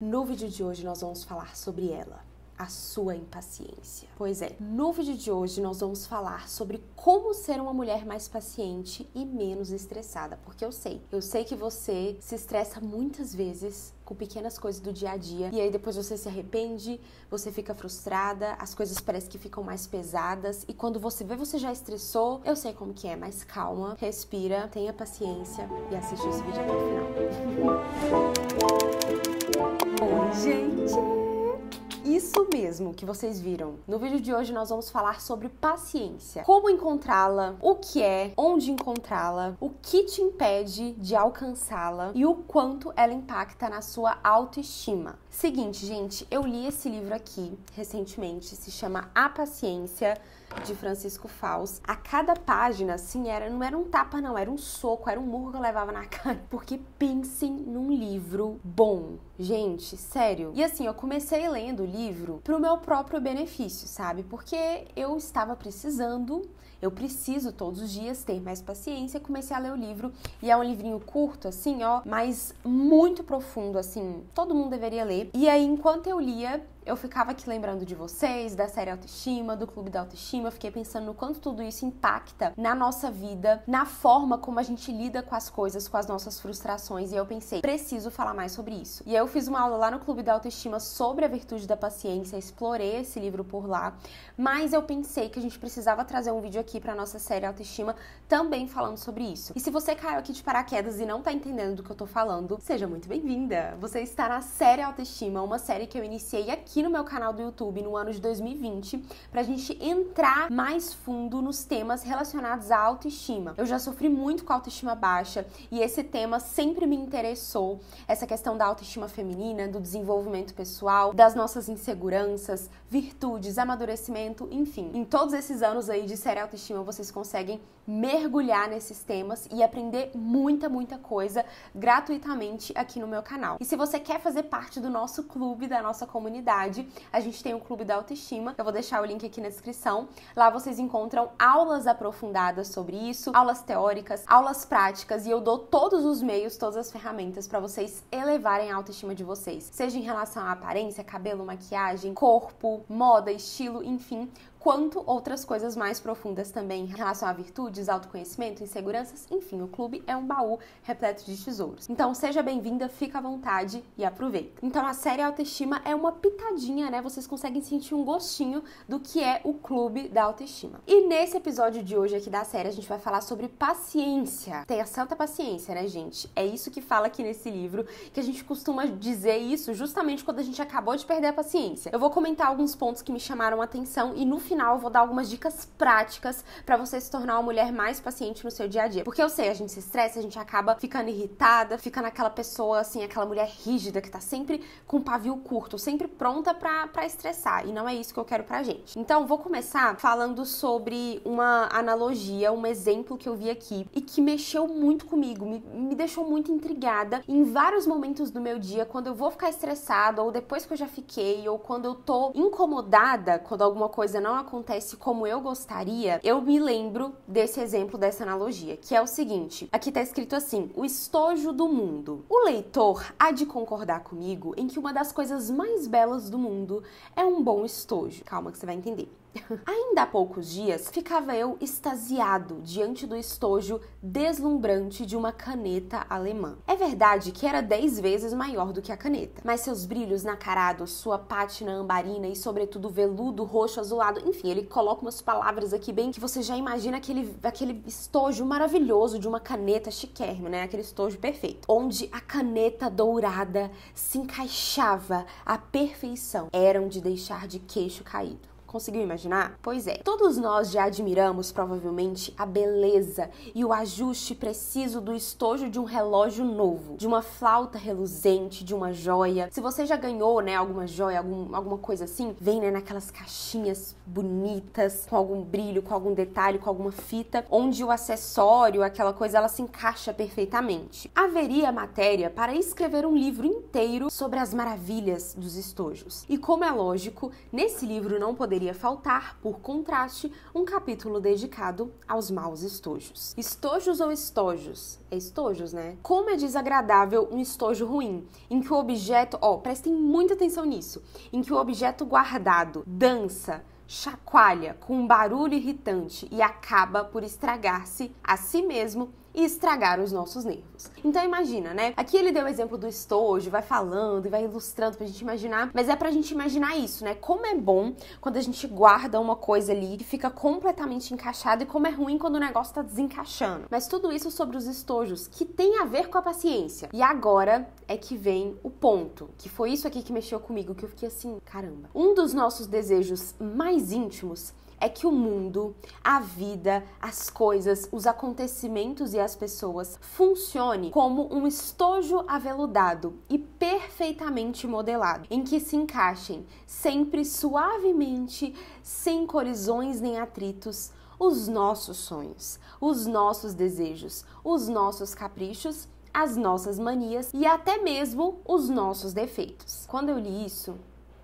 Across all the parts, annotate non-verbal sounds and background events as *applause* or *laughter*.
No vídeo de hoje nós vamos falar sobre ela, a sua impaciência. Pois é, no vídeo de hoje nós vamos falar sobre como ser uma mulher mais paciente e menos estressada, porque eu sei, eu sei que você se estressa muitas vezes com pequenas coisas do dia a dia e aí depois você se arrepende, você fica frustrada, as coisas parecem que ficam mais pesadas e quando você vê você já estressou. Eu sei como que é, mas calma, respira, tenha paciência e assiste esse vídeo até o final. Oi, gente! Isso mesmo que vocês viram. No vídeo de hoje nós vamos falar sobre paciência. Como encontrá-la, o que é, onde encontrá-la, o que te impede de alcançá-la e o quanto ela impacta na sua autoestima. Seguinte, gente, eu li esse livro aqui recentemente, se chama A Paciência de Francisco Faus. A cada página, assim, era, não era um tapa, não, era um soco, era um murro que eu levava na *laughs* cara. Porque pensem num livro bom. Gente, sério. E assim, eu comecei lendo o livro pro meu próprio benefício, sabe? Porque eu estava precisando eu preciso todos os dias ter mais paciência. Comecei a ler o livro e é um livrinho curto, assim, ó, mas muito profundo, assim. Todo mundo deveria ler. E aí, enquanto eu lia, eu ficava aqui lembrando de vocês, da série Autoestima, do Clube da Autoestima, eu fiquei pensando no quanto tudo isso impacta na nossa vida, na forma como a gente lida com as coisas, com as nossas frustrações, e eu pensei, preciso falar mais sobre isso. E eu fiz uma aula lá no Clube da Autoestima sobre a virtude da paciência, explorei esse livro por lá, mas eu pensei que a gente precisava trazer um vídeo aqui para nossa série Autoestima também falando sobre isso. E se você caiu aqui de paraquedas e não tá entendendo do que eu tô falando, seja muito bem-vinda. Você está na série Autoestima, uma série que eu iniciei aqui no meu canal do YouTube no ano de 2020 pra gente entrar mais fundo nos temas relacionados à autoestima. Eu já sofri muito com autoestima baixa e esse tema sempre me interessou, essa questão da autoestima feminina, do desenvolvimento pessoal, das nossas inseguranças, virtudes, amadurecimento, enfim. Em todos esses anos aí de série autoestima, vocês conseguem mergulhar nesses temas e aprender muita, muita coisa gratuitamente aqui no meu canal. E se você quer fazer parte do nosso clube, da nossa comunidade, a gente tem o Clube da Autoestima. Eu vou deixar o link aqui na descrição. Lá vocês encontram aulas aprofundadas sobre isso, aulas teóricas, aulas práticas e eu dou todos os meios, todas as ferramentas para vocês elevarem a autoestima de vocês, seja em relação à aparência, cabelo, maquiagem, corpo, moda, estilo, enfim quanto outras coisas mais profundas também em relação a virtudes, autoconhecimento, inseguranças, enfim, o clube é um baú repleto de tesouros. Então seja bem-vinda, fica à vontade e aproveita. Então a série Autoestima é uma pitadinha, né? Vocês conseguem sentir um gostinho do que é o clube da autoestima. E nesse episódio de hoje aqui da série a gente vai falar sobre paciência. Tenha santa paciência, né, gente? É isso que fala aqui nesse livro, que a gente costuma dizer isso justamente quando a gente acabou de perder a paciência. Eu vou comentar alguns pontos que me chamaram a atenção e no final eu vou dar algumas dicas práticas para você se tornar uma mulher mais paciente no seu dia a dia. Porque eu sei, a gente se estressa, a gente acaba ficando irritada, fica naquela pessoa assim, aquela mulher rígida que tá sempre com pavio curto, sempre pronta para estressar. E não é isso que eu quero pra gente. Então, vou começar falando sobre uma analogia, um exemplo que eu vi aqui e que mexeu muito comigo, me, me deixou muito intrigada em vários momentos do meu dia, quando eu vou ficar estressada, ou depois que eu já fiquei, ou quando eu tô incomodada, quando alguma coisa não acontece como eu gostaria, eu me lembro desse exemplo, dessa analogia, que é o seguinte: aqui tá escrito assim, o estojo do mundo. O leitor há de concordar comigo em que uma das coisas mais belas do mundo é um bom estojo. Calma que você vai entender. Ainda há poucos dias, ficava eu extasiado diante do estojo deslumbrante de uma caneta alemã. É verdade que era dez vezes maior do que a caneta, mas seus brilhos nacarados, sua pátina ambarina e, sobretudo, veludo roxo azulado, enfim, ele coloca umas palavras aqui bem que você já imagina aquele, aquele estojo maravilhoso de uma caneta chiquérrima, né? Aquele estojo perfeito, onde a caneta dourada se encaixava à perfeição. Eram de deixar de queixo caído. Conseguiu imaginar? Pois é, todos nós já admiramos provavelmente a beleza e o ajuste preciso do estojo de um relógio novo, de uma flauta reluzente, de uma joia. Se você já ganhou, né, alguma joia, algum, alguma coisa assim, vem, né, naquelas caixinhas bonitas, com algum brilho, com algum detalhe, com alguma fita, onde o acessório, aquela coisa, ela se encaixa perfeitamente. Haveria matéria para escrever um livro inteiro sobre as maravilhas dos estojos. E como é lógico, nesse livro não poderia poderia faltar, por contraste, um capítulo dedicado aos maus estojos. Estojos ou estojos? É estojos, né? Como é desagradável um estojo ruim, em que o objeto, ó, prestem muita atenção nisso, em que o objeto guardado dança, chacoalha com um barulho irritante e acaba por estragar-se a si mesmo e estragar os nossos nervos. Então imagina, né? Aqui ele deu o exemplo do estojo, vai falando e vai ilustrando pra gente imaginar, mas é pra gente imaginar isso, né? Como é bom quando a gente guarda uma coisa ali que fica completamente encaixada e como é ruim quando o negócio tá desencaixando. Mas tudo isso sobre os estojos, que tem a ver com a paciência. E agora é que vem o ponto, que foi isso aqui que mexeu comigo, que eu fiquei assim, caramba. Um dos nossos desejos mais íntimos é que o mundo, a vida, as coisas, os acontecimentos e as pessoas funcione como um estojo aveludado e perfeitamente modelado, em que se encaixem sempre suavemente, sem colisões nem atritos, os nossos sonhos, os nossos desejos, os nossos caprichos as nossas manias e até mesmo os nossos defeitos. Quando eu li isso,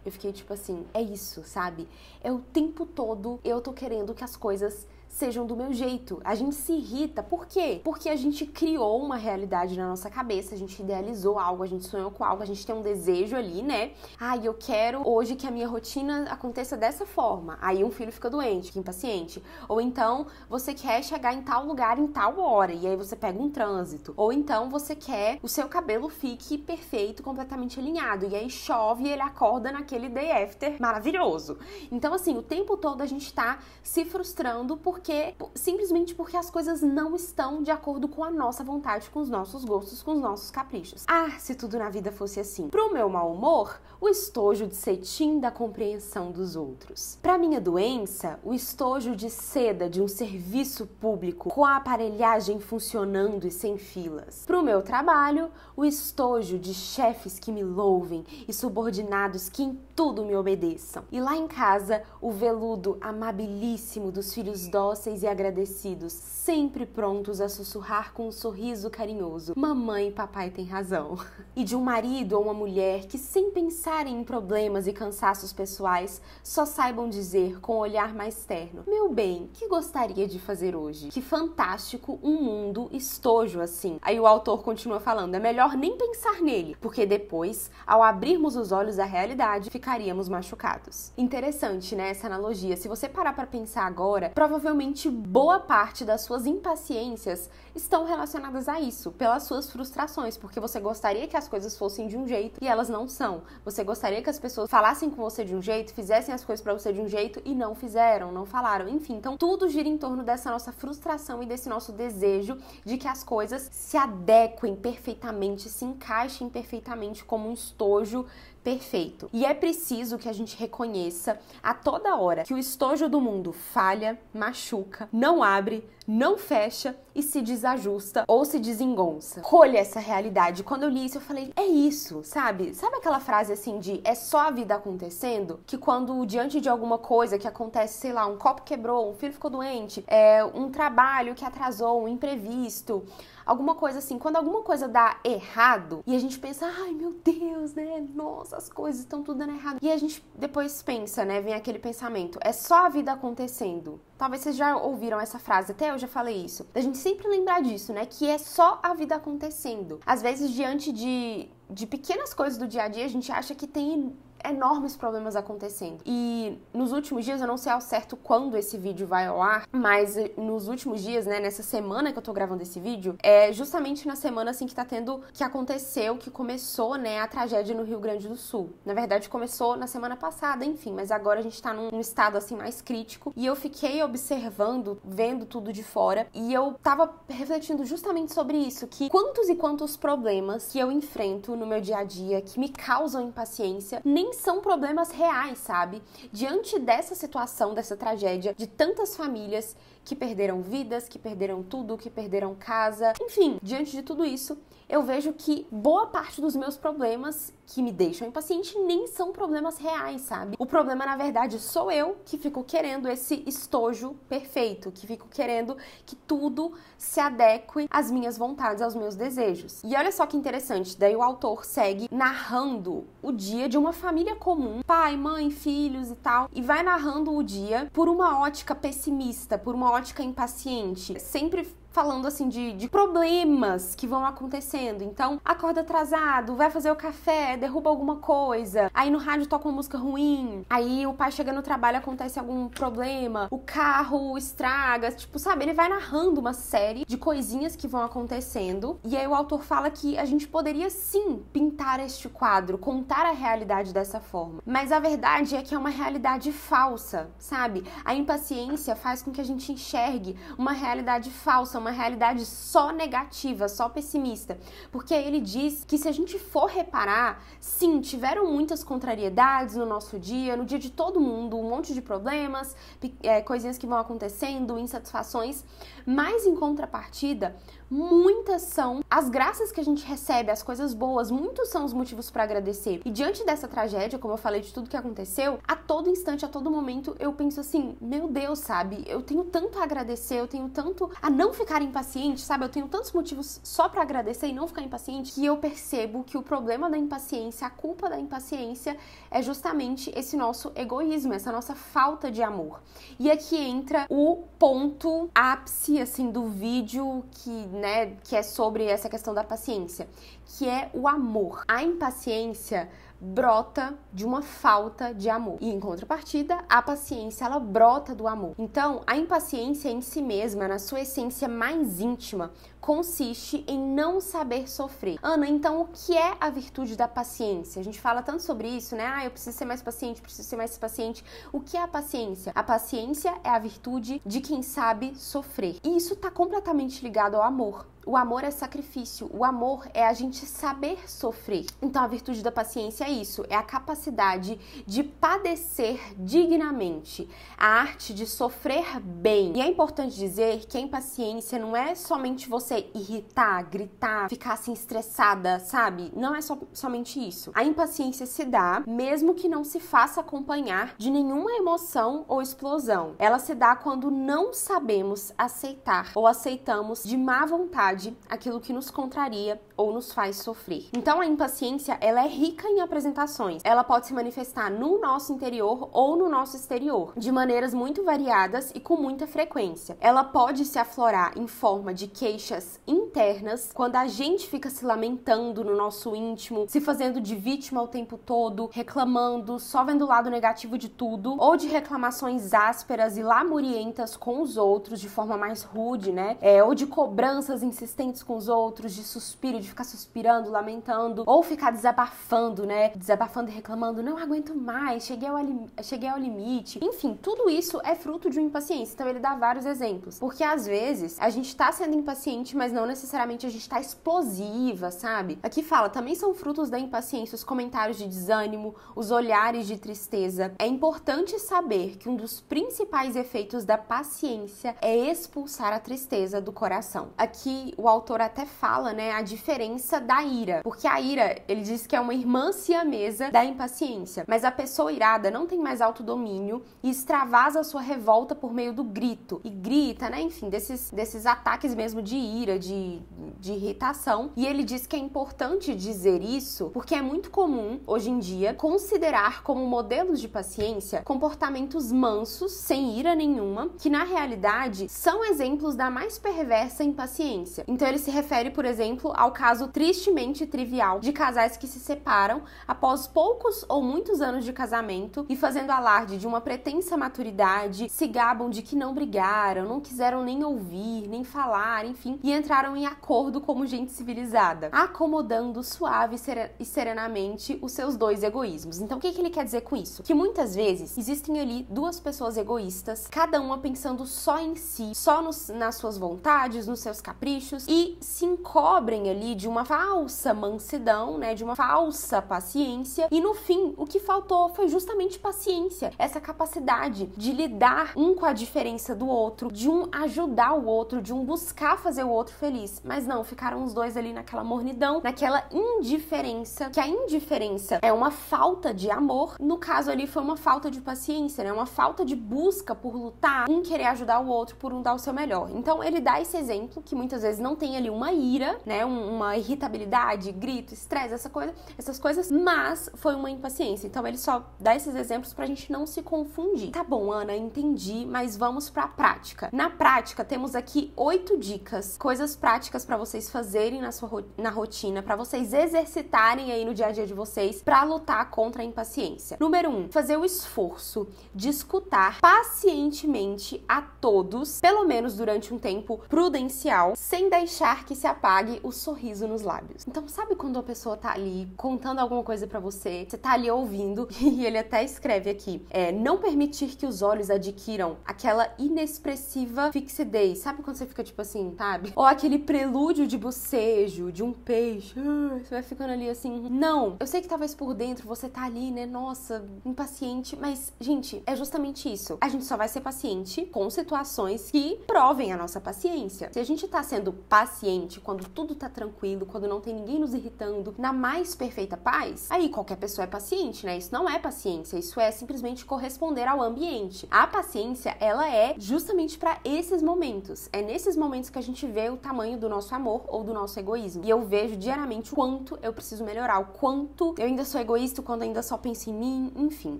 eu fiquei tipo assim, é isso, sabe? É o tempo todo eu tô querendo que as coisas sejam do meu jeito. A gente se irrita, por quê? Porque a gente criou uma realidade na nossa cabeça, a gente idealizou algo, a gente sonhou com algo, a gente tem um desejo ali, né? Ai, ah, eu quero hoje que a minha rotina aconteça dessa forma. Aí um filho fica doente, fica impaciente. Ou então você quer chegar em tal lugar em tal hora e aí você pega um trânsito. Ou então você quer o seu cabelo fique perfeito, completamente alinhado e aí chove e ele acorda naquele day after maravilhoso. Então assim, o tempo todo a gente tá se frustrando porque porque simplesmente porque as coisas não estão de acordo com a nossa vontade, com os nossos gostos, com os nossos caprichos. Ah, se tudo na vida fosse assim. Pro meu mau humor, o estojo de cetim da compreensão dos outros. Para minha doença, o estojo de seda de um serviço público com a aparelhagem funcionando e sem filas. Pro meu trabalho, o estojo de chefes que me louvem e subordinados que em tudo me obedeçam. E lá em casa, o veludo amabilíssimo dos filhos dóceis dóceis e agradecidos, sempre prontos a sussurrar com um sorriso carinhoso: Mamãe e papai têm razão. *laughs* E de um marido ou uma mulher que, sem pensarem em problemas e cansaços pessoais, só saibam dizer com um olhar mais terno: Meu bem, que gostaria de fazer hoje? Que fantástico um mundo estojo assim. Aí o autor continua falando: é melhor nem pensar nele, porque depois, ao abrirmos os olhos à realidade, ficaríamos machucados. Interessante, né? Essa analogia. Se você parar para pensar agora, provavelmente provavelmente boa parte das suas impaciências estão relacionadas a isso, pelas suas frustrações, porque você gostaria que as coisas fossem de um jeito e elas não são. Você gostaria que as pessoas falassem com você de um jeito, fizessem as coisas para você de um jeito e não fizeram, não falaram. Enfim, então tudo gira em torno dessa nossa frustração e desse nosso desejo de que as coisas se adequem perfeitamente, se encaixem perfeitamente como um estojo perfeito. E é preciso que a gente reconheça a toda hora que o estojo do mundo falha, machuca, não abre, não fecha e se desajusta ou se desengonça. Colhe essa realidade. Quando eu li isso, eu falei, é isso, sabe? Sabe aquela frase assim de é só a vida acontecendo? Que quando diante de alguma coisa que acontece, sei lá, um copo quebrou, um filho ficou doente, é, um trabalho que atrasou, um imprevisto, alguma coisa assim, quando alguma coisa dá errado e a gente pensa, ai meu Deus, né? Nossa, as coisas estão tudo dando errado. E a gente depois pensa, né? Vem aquele pensamento, é só a vida acontecendo. Talvez vocês já ouviram essa frase, até eu já falei isso. Da gente sempre lembrar disso, né? Que é só a vida acontecendo. Às vezes, diante de, de pequenas coisas do dia a dia, a gente acha que tem enormes problemas acontecendo. E nos últimos dias, eu não sei ao certo quando esse vídeo vai ao ar, mas nos últimos dias, né, nessa semana que eu tô gravando esse vídeo, é justamente na semana assim que tá tendo que aconteceu, que começou, né, a tragédia no Rio Grande do Sul. Na verdade, começou na semana passada, enfim, mas agora a gente tá num, num estado assim mais crítico e eu fiquei observando, vendo tudo de fora e eu tava refletindo justamente sobre isso, que quantos e quantos problemas que eu enfrento no meu dia a dia que me causam impaciência, nem são problemas reais, sabe? Diante dessa situação, dessa tragédia de tantas famílias que perderam vidas, que perderam tudo, que perderam casa, enfim, diante de tudo isso, eu vejo que boa parte dos meus problemas que me deixam impaciente nem são problemas reais, sabe? O problema, na verdade, sou eu que fico querendo esse estojo perfeito, que fico querendo que tudo se adeque às minhas vontades, aos meus desejos. E olha só que interessante, daí o autor segue narrando o dia de uma família comum, pai, mãe, filhos e tal, e vai narrando o dia por uma ótica pessimista, por uma ótica impaciente, sempre falando assim de, de problemas que vão acontecendo. Então, acorda atrasado, vai fazer o café, derruba alguma coisa, aí no rádio toca uma música ruim, aí o pai chega no trabalho acontece algum problema, o carro estraga, tipo, sabe? Ele vai narrando uma série de coisinhas que vão acontecendo e aí o autor fala que a gente poderia sim pintar este quadro, contar a realidade dessa forma, mas a verdade é que é uma realidade falsa, sabe? A impaciência faz com que a gente enxergue uma realidade falsa, uma realidade só negativa, só pessimista. Porque ele diz que se a gente for reparar, sim, tiveram muitas contrariedades no nosso dia, no dia de todo mundo, um monte de problemas, é, coisinhas que vão acontecendo, insatisfações, mas em contrapartida, muitas são as graças que a gente recebe, as coisas boas, muitos são os motivos para agradecer. E diante dessa tragédia, como eu falei de tudo que aconteceu, a todo instante, a todo momento, eu penso assim: meu Deus, sabe? Eu tenho tanto a agradecer, eu tenho tanto a não ficar impaciente, sabe? Eu tenho tantos motivos só para agradecer e não ficar impaciente que eu percebo que o problema da impaciência, a culpa da impaciência é justamente esse nosso egoísmo, essa nossa falta de amor. E aqui entra o ponto ápice assim do vídeo que né, que é sobre essa questão da paciência, que é o amor. A impaciência brota de uma falta de amor. E em contrapartida, a paciência ela brota do amor. Então, a impaciência em si mesma, na sua essência mais íntima, consiste em não saber sofrer. Ana, então o que é a virtude da paciência? A gente fala tanto sobre isso, né? Ah, eu preciso ser mais paciente, preciso ser mais paciente. O que é a paciência? A paciência é a virtude de quem sabe sofrer. E isso está completamente ligado ao amor. O amor é sacrifício, o amor é a gente saber sofrer. Então a virtude da paciência é isso, é a capacidade de padecer dignamente, a arte de sofrer bem. E é importante dizer que a impaciência não é somente você irritar, gritar, ficar assim estressada, sabe? Não é so, somente isso. A impaciência se dá mesmo que não se faça acompanhar de nenhuma emoção ou explosão. Ela se dá quando não sabemos aceitar ou aceitamos de má vontade aquilo que nos contraria ou nos faz sofrer. Então a impaciência, ela é rica em apresentações. Ela pode se manifestar no nosso interior ou no nosso exterior, de maneiras muito variadas e com muita frequência. Ela pode se aflorar em forma de queixas internas, quando a gente fica se lamentando no nosso íntimo, se fazendo de vítima o tempo todo, reclamando, só vendo o lado negativo de tudo, ou de reclamações ásperas e lamurientas com os outros de forma mais rude, né? É, ou de cobranças insistentes insistentes com os outros, de suspiro, de ficar suspirando, lamentando, ou ficar desabafando, né? Desabafando e reclamando, não aguento mais, cheguei ao, cheguei ao limite. Enfim, tudo isso é fruto de uma impaciência. Então ele dá vários exemplos. Porque às vezes a gente tá sendo impaciente, mas não necessariamente a gente tá explosiva, sabe? Aqui fala, também são frutos da impaciência os comentários de desânimo, os olhares de tristeza. É importante saber que um dos principais efeitos da paciência é expulsar a tristeza do coração. Aqui o autor até fala, né, a diferença da ira. Porque a ira, ele diz que é uma irmã siamesa da impaciência. Mas a pessoa irada não tem mais autodomínio e extravasa sua revolta por meio do grito. E grita, né, enfim, desses, desses ataques mesmo de ira, de, de irritação. E ele diz que é importante dizer isso porque é muito comum, hoje em dia, considerar como modelos de paciência comportamentos mansos, sem ira nenhuma, que na realidade são exemplos da mais perversa impaciência. Então ele se refere, por exemplo, ao caso tristemente trivial de casais que se separam após poucos ou muitos anos de casamento e fazendo alarde de uma pretensa maturidade, se gabam de que não brigaram, não quiseram nem ouvir, nem falar, enfim, e entraram em acordo como gente civilizada, acomodando suave e serenamente os seus dois egoísmos. Então o que, que ele quer dizer com isso? Que muitas vezes existem ali duas pessoas egoístas, cada uma pensando só em si, só nos, nas suas vontades, nos seus caprichos e se encobrem ali de uma falsa mansidão, né, de uma falsa paciência. E no fim, o que faltou foi justamente paciência, essa capacidade de lidar um com a diferença do outro, de um ajudar o outro, de um buscar fazer o outro feliz. Mas não, ficaram os dois ali naquela mornidão, naquela indiferença, que a indiferença é uma falta de amor. No caso ali foi uma falta de paciência, né? Uma falta de busca por lutar, um querer ajudar o outro por um dar o seu melhor. Então ele dá esse exemplo que muitas vezes não tem ali uma ira, né? uma irritabilidade, grito, estresse, essa coisa, essas coisas, mas foi uma impaciência. Então ele só dá esses exemplos pra gente não se confundir. Tá bom, Ana, entendi, mas vamos pra prática. Na prática, temos aqui oito dicas, coisas práticas para vocês fazerem na sua na rotina, para vocês exercitarem aí no dia a dia de vocês para lutar contra a impaciência. Número um, fazer o esforço de escutar pacientemente a todos, pelo menos durante um tempo prudencial, sem deixar que se apague o sorriso nos lábios. Então, sabe quando a pessoa tá ali contando alguma coisa para você, você tá ali ouvindo *laughs* e ele até escreve aqui, é, não permitir que os olhos adquiram aquela inexpressiva fixidez. Sabe quando você fica tipo assim, sabe? Ou aquele prelúdio de bocejo, de um peixe. Você vai ficando ali assim. Não, eu sei que talvez por dentro você tá ali, né? Nossa, impaciente, mas gente, é justamente isso. A gente só vai ser paciente com situações que provem a nossa paciência. Se a gente tá sendo paciente quando tudo tá tranquilo, quando não tem ninguém nos irritando, na mais perfeita paz, aí qualquer pessoa é paciente, né? Isso não é paciência, isso é simplesmente corresponder ao ambiente. A paciência, ela é justamente para esses momentos. É nesses momentos que a gente vê o tamanho do nosso amor ou do nosso egoísmo. E eu vejo diariamente o quanto eu preciso melhorar, o quanto eu ainda sou egoísta, quando ainda só penso em mim, enfim.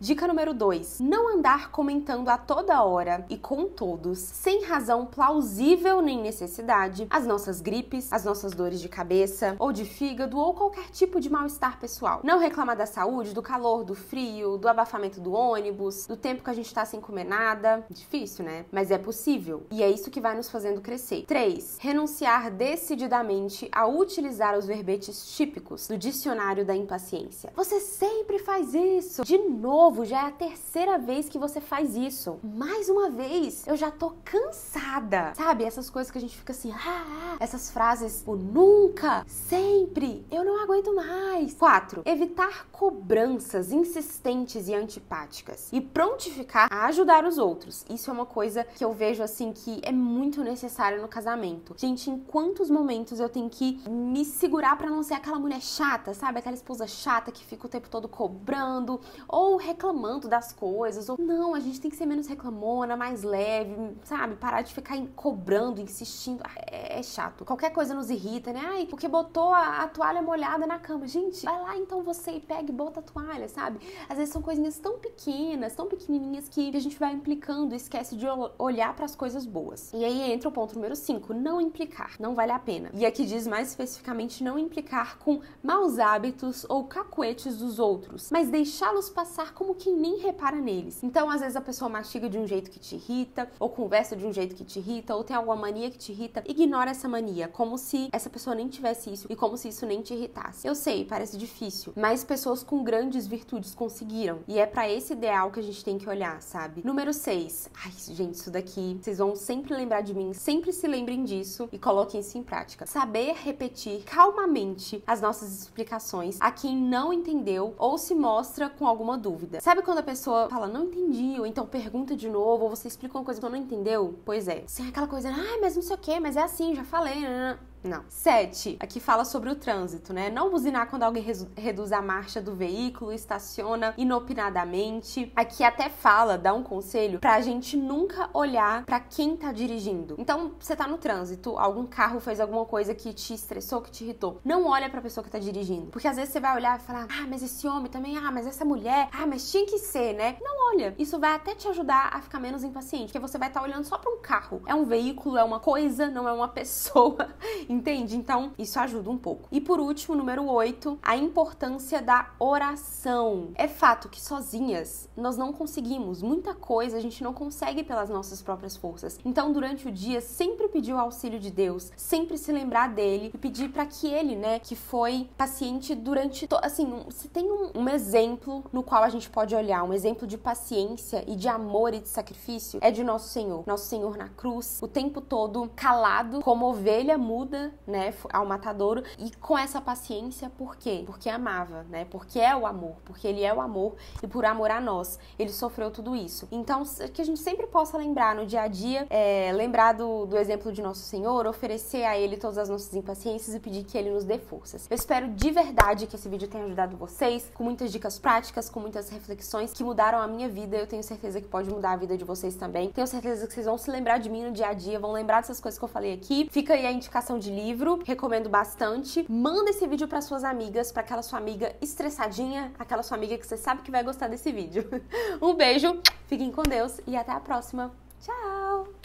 Dica número 2: não andar comentando a toda hora e com todos, sem razão plausível nem necessidade, as nossas gripes, as nossas dores de cabeça ou de fígado ou qualquer tipo de mal-estar pessoal. Não reclamar da saúde, do calor, do frio, do abafamento do ônibus, do tempo que a gente tá sem comer nada. Difícil, né? Mas é possível. E é isso que vai nos fazendo crescer. 3. Renunciar decididamente a utilizar os verbetes típicos do dicionário da impaciência. Você sempre faz isso. De novo, já é a terceira vez que você faz isso. Mais uma vez, eu já tô cansada. Sabe? Essas coisas que a gente fica assim, ah, ah essas frases, o nunca, sempre, eu não aguento mais. 4. Evitar cobranças insistentes e antipáticas e prontificar a ajudar os outros. Isso é uma coisa que eu vejo assim que é muito necessário no casamento. Gente, em quantos momentos eu tenho que me segurar para não ser aquela mulher chata, sabe? Aquela esposa chata que fica o tempo todo cobrando ou reclamando das coisas. Ou não, a gente tem que ser menos reclamona, mais leve, sabe? Parar de ficar cobrando, insistindo. É, é chato. Qualquer coisa nos irrita, né? Ai, porque botou a, a toalha molhada na cama. Gente, vai lá então você e pega e bota a toalha, sabe? Às vezes são coisinhas tão pequenas, tão pequenininhas que a gente vai implicando esquece de olhar para as coisas boas. E aí entra o ponto número 5, não implicar. Não vale a pena. E aqui diz mais especificamente não implicar com maus hábitos ou cacuetes dos outros, mas deixá-los passar como quem nem repara neles. Então, às vezes a pessoa mastiga de um jeito que te irrita, ou conversa de um jeito que te irrita, ou tem alguma mania que te irrita, ignora essa mania, como se essa pessoa nem tivesse isso e como se isso nem te irritasse. Eu sei, parece difícil, mas pessoas com grandes virtudes conseguiram. E é para esse ideal que a gente tem que olhar, sabe? Número 6. Ai, gente, isso daqui, vocês vão sempre lembrar de mim, sempre se lembrem disso e coloquem isso em prática. Saber repetir calmamente as nossas explicações a quem não entendeu ou se mostra com alguma dúvida. Sabe quando a pessoa fala, não entendi, ou então pergunta de novo, ou você explica uma coisa que não entendeu? Pois é. Sem aquela coisa, ah, mas não sei o que, mas é assim, já falei, né? 7. Aqui fala sobre o trânsito, né? Não buzinar quando alguém reduz a marcha do veículo, estaciona inopinadamente. Aqui até fala, dá um conselho pra gente nunca olhar para quem tá dirigindo. Então, você tá no trânsito, algum carro fez alguma coisa que te estressou, que te irritou. Não olha pra pessoa que tá dirigindo. Porque às vezes você vai olhar e falar: "Ah, mas esse homem também, ah, mas essa mulher, ah, mas tinha que ser, né?". Não olha. Isso vai até te ajudar a ficar menos impaciente, porque você vai estar tá olhando só para um carro. É um veículo, é uma coisa, não é uma *laughs* pessoa. Entende? Então, isso ajuda um pouco. E por último, número 8, a importância da oração. É fato que sozinhas nós não conseguimos muita coisa, a gente não consegue pelas nossas próprias forças. Então, durante o dia, sempre pedir o auxílio de Deus, sempre se lembrar dele e pedir para que ele, né, que foi paciente durante, assim, se tem um, um exemplo no qual a gente pode olhar, um exemplo de paciência e de amor e de sacrifício, é de nosso Senhor. Nosso Senhor na cruz, o tempo todo calado, como ovelha muda, né, ao matadouro e com essa paciência, por quê? Porque amava, né? Porque é o amor, porque ele é o amor e por amor a nós, ele sofreu tudo isso. Então, que a gente sempre possa lembrar no dia a dia, é, lembrar do, do exemplo de nosso Senhor, oferecer a ele todas as nossas impaciências e pedir que ele nos dê forças. Eu espero de verdade que esse vídeo tenha ajudado vocês, com muitas dicas práticas, com muitas reflexões que mudaram a minha vida. Eu tenho certeza que pode mudar a vida de vocês também. Tenho certeza que vocês vão se lembrar de mim no dia a dia, vão lembrar dessas coisas que eu falei aqui. Fica aí a indicação de livro, recomendo bastante. Manda esse vídeo para suas amigas, para aquela sua amiga estressadinha, aquela sua amiga que você sabe que vai gostar desse vídeo. *laughs* Um beijo, fiquem com Deus e até a próxima. Tchau!